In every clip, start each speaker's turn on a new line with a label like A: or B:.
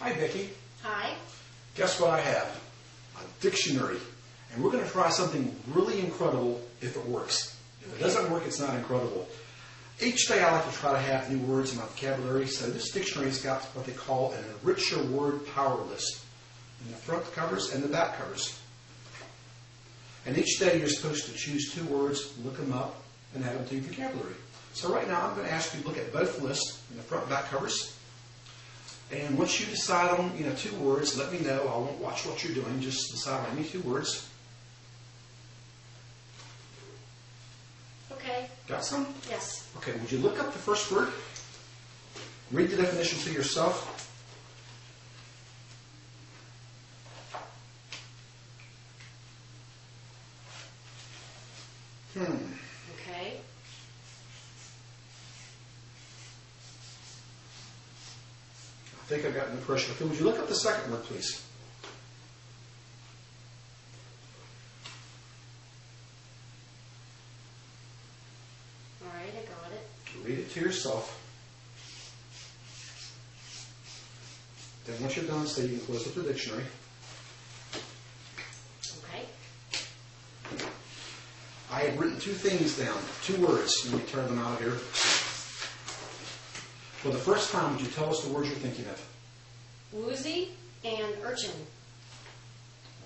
A: Hi, Vicki.
B: Hi.
A: Guess what I have? A dictionary. And we're going to try something really incredible if it works. If it doesn't work, it's not incredible. Each day I like to try to have new words in my vocabulary, so this dictionary's got what they call an enricher word power list in the front covers and the back covers. And each day you're supposed to choose two words, look them up, and add them to your vocabulary. So right now I'm going to ask you to look at both lists in the front and back covers. And once you decide on, you know, two words, let me know. I won't watch what you're doing. Just decide on any two words.
B: Okay.
A: Got some?
B: Yes.
A: Okay, would you look up the first word? Read the definition to yourself. Hmm.
B: Okay.
A: I think I've got an impression. Okay, would you look up the second one, please?
B: All right, I got it.
A: Read it to yourself. Then once you're done, say you can close up the dictionary.
B: Okay.
A: I have written two things down, two words. Let me turn them out here. For the first time, would you tell us the words you're thinking of?
B: Woozy and urchin.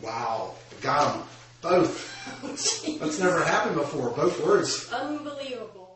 A: Wow, got them. Both. That's never happened before. Both words.
B: Unbelievable.